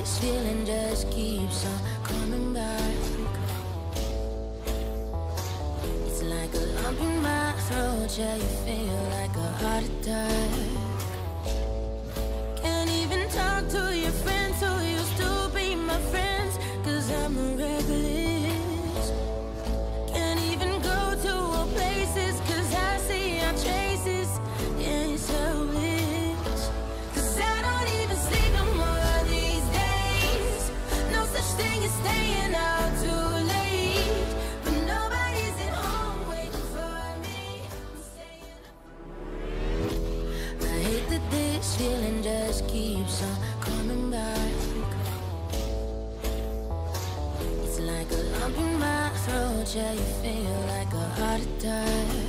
this feeling just keeps on coming back. It's like a lump in my throat, yeah, you feel like a heart attack. Feeling just keeps on coming back. It's like a lump in my throat, yeah, you feel like a heart attack.